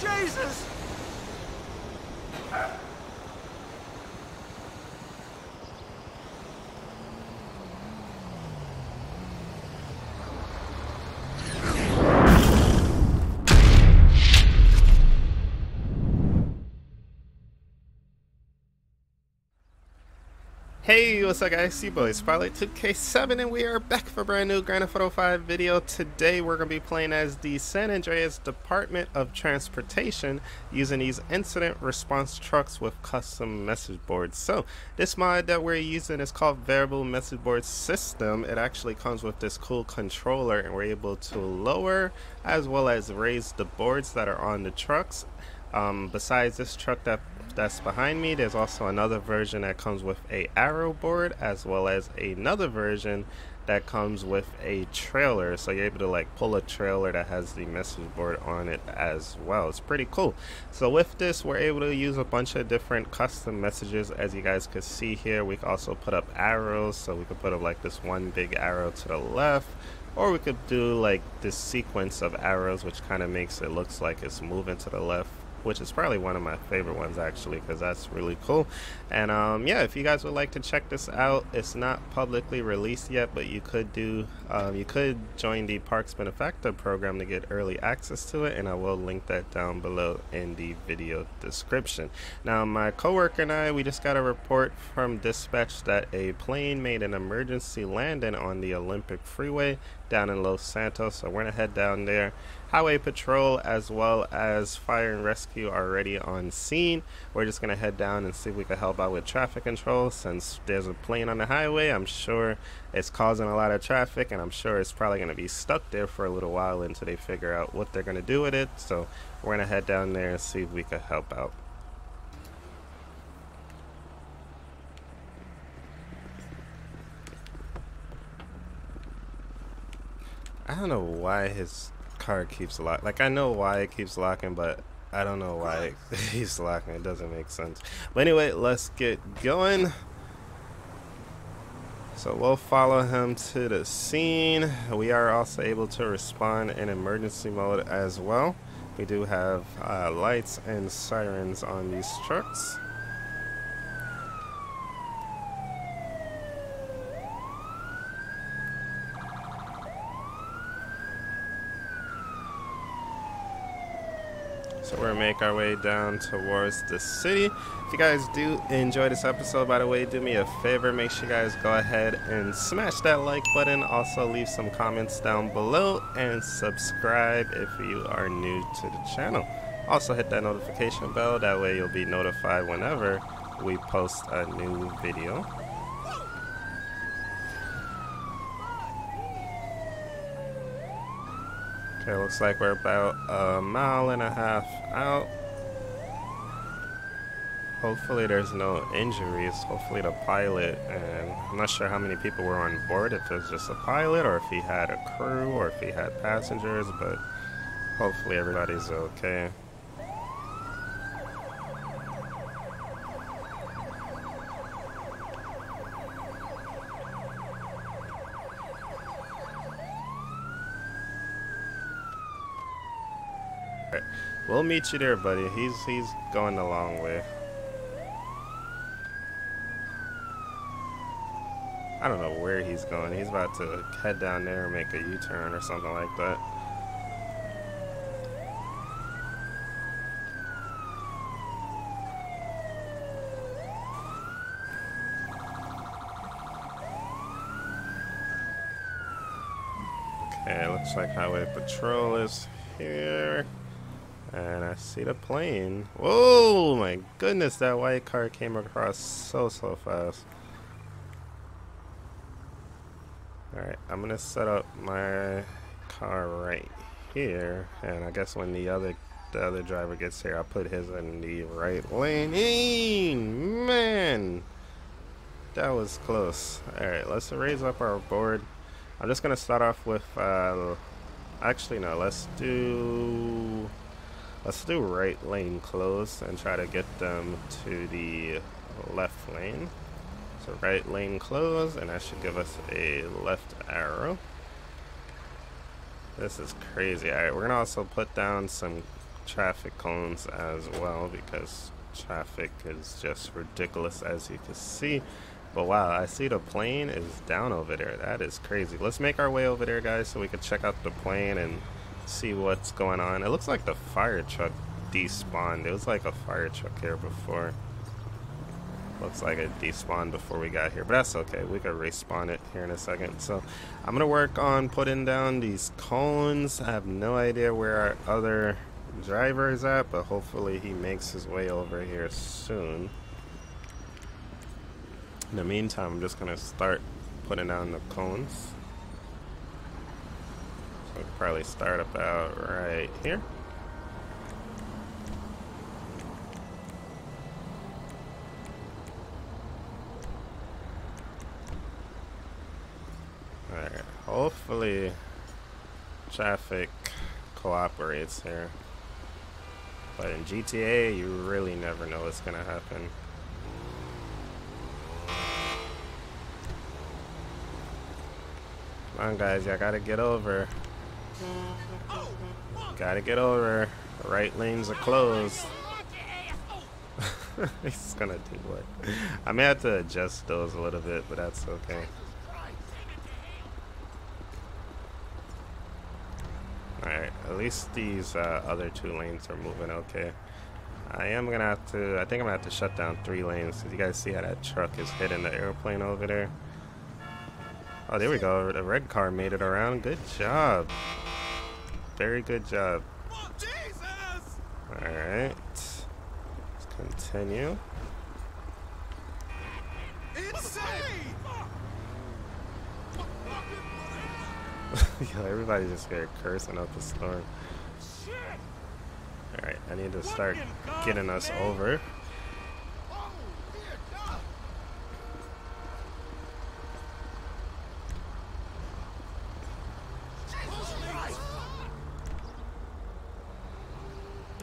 Jesus! Hey, what's up guys? C-Boy Spotlight 2K7 and we are back for a brand new Grand Theft Auto 5 video. Today we're going to be playing as the San Andreas Department of Transportation using these incident response trucks with custom message boards. So, this mod that we're using is called Variable Message Board System. It actually comes with this cool controller and we're able to lower as well as raise the boards that are on the trucks. Um, besides this truck that that's behind me there's also another version that comes with a arrow board as well as another version that comes with a trailer. So you're able to like pull a trailer that has the message board on it as well. It's pretty cool. So with this we're able to use a bunch of different custom messages. As you guys could see here we also put up arrows. So we could put up like this one big arrow to the left or we could do like this sequence of arrows which kind of makes it looks like it's moving to the left which is probably one of my favorite ones actually because that's really cool. And um, yeah if you guys would like to check this out it's not publicly released yet but you could do um, you could join the Parks Benefactor program to get early access to it and I will link that down below in the video description. Now my coworker and I we just got a report from dispatch that a plane made an emergency landing on the Olympic freeway down in Los Santos so we're gonna head down there highway patrol as well as fire and rescue are already on scene. We're just gonna head down and see if we can help out with traffic control. Since there's a plane on the highway I'm sure it's causing a lot of traffic and I'm sure it's probably gonna be stuck there for a little while until they figure out what they're gonna do with it. So we're gonna head down there and see if we can help out. I don't know why his car keeps locking. Like I know why it keeps locking, but I don't know why it keeps locking. It doesn't make sense. But anyway, let's get going. So we'll follow him to the scene. We are also able to respond in emergency mode as well. We do have uh, lights and sirens on these trucks. So we're gonna make our way down towards the city. If you guys do enjoy this episode, by the way, do me a favor, make sure you guys go ahead and smash that like button. Also leave some comments down below and subscribe if you are new to the channel. Also hit that notification bell, that way you'll be notified whenever we post a new video. Okay, looks like we're about a mile and a half out. Hopefully there's no injuries. Hopefully the pilot, and I'm not sure how many people were on board, if it was just a pilot or if he had a crew or if he had passengers, but hopefully everybody's okay. We'll meet you there, buddy. He's he's going the long way. I don't know where he's going. He's about to head down there and make a U-turn or something like that. Okay, looks like Highway Patrol is here. And I see the plane. Whoa, my goodness, that white car came across so, so fast. Alright, I'm to set up my car right here. And I guess when the other the other driver gets here, I'll put his in the right lane. Man, that was close. Alright, let's raise up our board. I'm just to start off with, uh, actually, no, let's do Let's do right lane close and try to get them to the left lane. So right lane close and that should give us a left arrow. This is crazy. Alright, we're gonna also put down some traffic cones as well because traffic is just ridiculous as you can see. But wow, I see the plane is down over there. That is crazy. Let's make our way over there, guys, so we can check out the plane and see what's going on. It looks like the fire truck despawned. It was like a fire truck here before. Looks like it despawned before we got here, but that's okay. We can respawn it here in a second. So I'm to work on putting down these cones. I have no idea where our other driver is at, but hopefully he makes his way over here soon. In the meantime, I'm just to start putting down the cones. We'll probably start about right here. Alright, hopefully traffic cooperates here. But in GTA, you really never know what's gonna happen. Come on guys, y'all gotta get over. Gotta get over. The right lanes are closed. He's gonna do what? I may have to adjust those a little bit, but that's okay. Alright, at least these uh, other two lanes are moving okay. I am gonna have to, I think I'm gonna have to shut down three lanes because you guys see how that truck is hitting the airplane over there. Oh, there we go. The red car made it around. Good job. Very good job. Alright. Let's continue. Yo, everybody just here cursing up the storm. Alright, I need to start getting us over.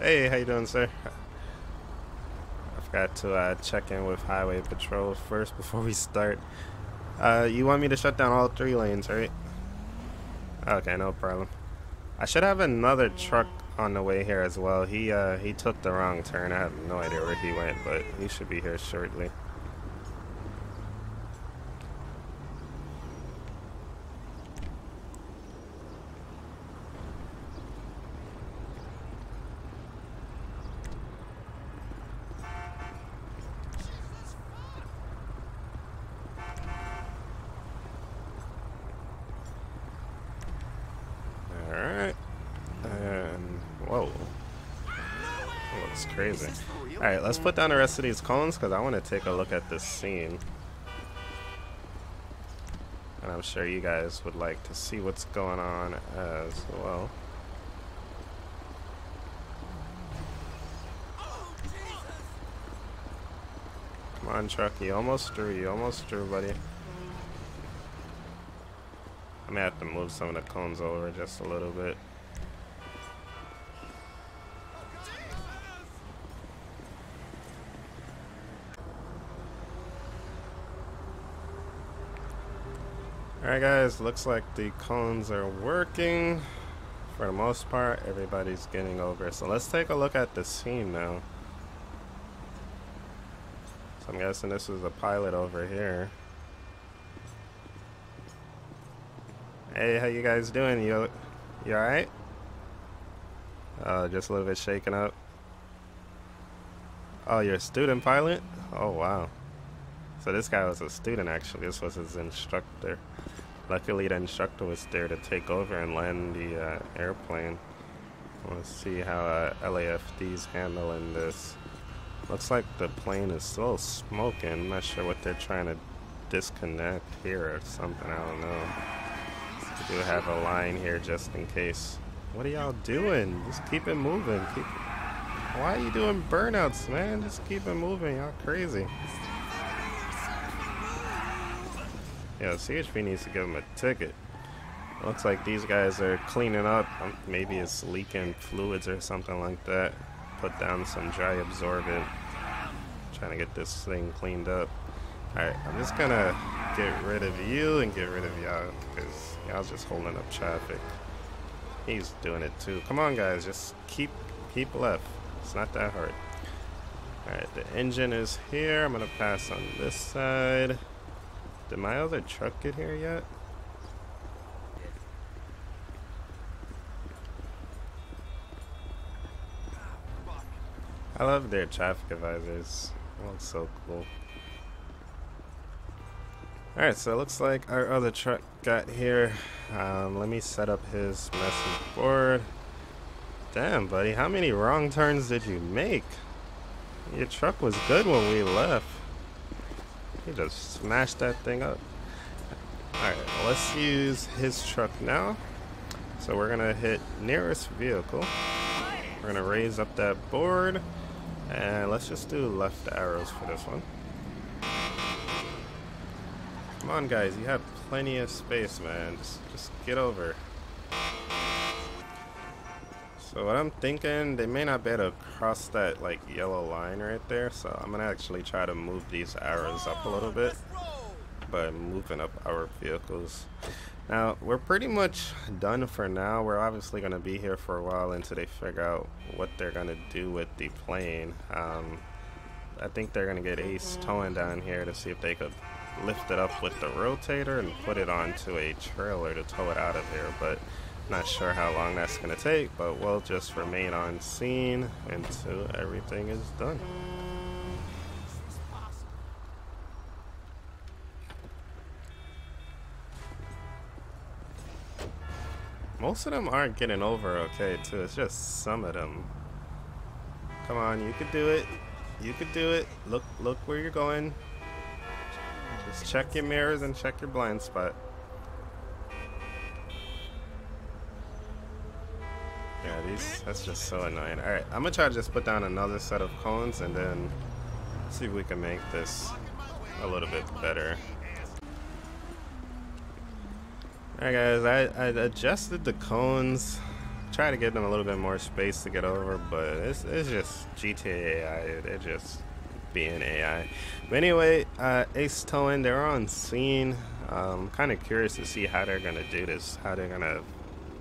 Hey, how you doing, sir? I forgot to uh, check in with Highway Patrol first before we start. Uh, you want me to shut down all three lanes, right? Okay, no problem. I should have another truck on the way here as well. He uh, he took the wrong turn. I have no idea where he went, but he should be here shortly. Alright. And, whoa. That looks crazy. Alright, let's put down the rest of these cones because I want to take a look at this scene. And I'm sure you guys would like to see what's going on as well. Come on, truck. You almost through. You almost through, buddy. I may have to move some of the cones over just a little bit. Alright guys, looks like the cones are working. For the most part, everybody's getting over. So let's take a look at the scene now. So I'm guessing this is the pilot over here. Hey, how you guys doing? You, you alright? Uh, just a little bit shaken up. Oh, you're a student pilot? Oh, wow. So this guy was a student, actually. This was his instructor. Luckily, the instructor was there to take over and land the uh, airplane. Let's see how uh, LAFD's handling this. Looks like the plane is still smoking. I'm not sure what they're trying to disconnect here or something. I don't know. We do have a line here just in case. What are y'all doing? Just keep it moving. Keep. Why are you doing burnouts, man? Just keep it moving. Y'all crazy. Yeah, CHP needs to give him a ticket. Looks like these guys are cleaning up. Um, maybe it's leaking fluids or something like that. Put down some dry absorbent. Trying to get this thing cleaned up. Alright, I'm just gonna get rid of you and get rid of y'all. Because y'all's just holding up traffic. He's doing it too. Come on guys, just keep keep left. It's not that hard. Alright, the engine is here. I'm gonna pass on this side. Did my other truck get here yet? I love their traffic advisors. It looks so cool. Alright, so it looks like our other truck got here. Um, let me set up his message board. Damn, buddy, how many wrong turns did you make? Your truck was good when we left. You just smashed that thing up. Alright, let's use his truck now. So we're gonna hit nearest vehicle. We're gonna raise up that board. And let's just do left arrows for this one. Come on, guys. You have plenty of space, man. Just, just get over. So what I'm thinking, they may not be able to cross that like yellow line right there. So I'm gonna actually try to move these arrows up a little bit by moving up our vehicles. Now, we're pretty much done for now. We're obviously going to be here for a while until they figure out what they're going to do with the plane. Um, I think they're going to get Ace towing down here to see if they could lift it up with the rotator and put it onto a trailer to tow it out of here. But not sure how long that's going to take, but we'll just remain on scene until everything is done. Most of them aren't getting over okay, too. It's just some of them. Come on, you could do it. You could do it. Look, look where you're going. Just check your mirrors and check your blind spot. That's just so annoying. Alright, I'm gonna try to just put down another set of cones and then see if we can make this a little bit better. Alright guys, I, I adjusted the cones, try to give them a little bit more space to get over, but it's, it's just GTA AI, they're just being AI. But anyway, uh, Ace Towing, they're on scene. Um, kind of curious to see how they're going to do this, how they're going to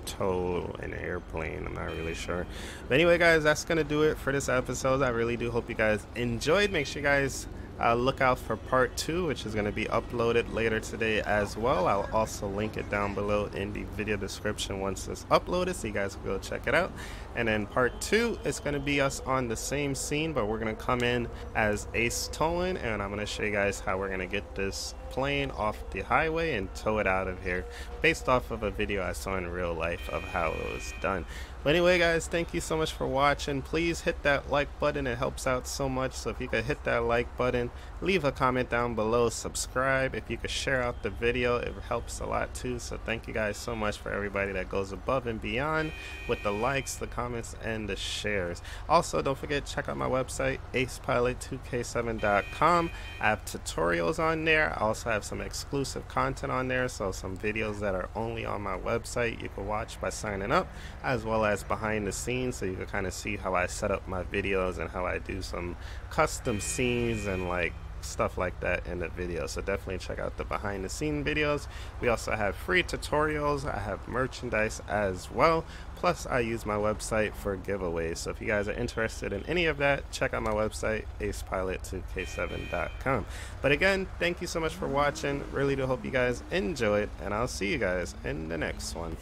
tow an airplane. I'm not really sure. But anyway, guys, that's going to do it for this episode. I really do hope you guys enjoyed. Make sure you guys uh, look out for part two, which is going to be uploaded later today as well. I'll also link it down below in the video description once it's uploaded, so you guys can go check it out. And then part two is going to be us on the same scene, but we're going to come in as Ace Towing, and I'm going to show you guys how we're going to get this plane off the highway and tow it out of here based off of a video I saw in real life of how it was done. But anyway guys, thank you so much for watching. Please hit that like button. It helps out so much. So if you could hit that like button, leave a comment down below, subscribe. If you could share out the video, it helps a lot too. So thank you guys so much for everybody that goes above and beyond with the likes, the comments, and the shares. Also, don't forget check out my website, acepilot2k7.com. I have tutorials on there. I also have some exclusive content on there. So some videos that are only on my website you can watch by signing up, as well as behind the scenes so you can kind of see how I set up my videos and how I do some custom scenes and like stuff like that in the video so definitely check out the behind the scene videos. We also have free tutorials. I have merchandise as well. Plus i use my website for giveaways so if you guys are interested in any of that check out my website acepilot2k7.com but again thank you so much for watching. Really do hope you guys enjoy it and i'll see you guys in the next one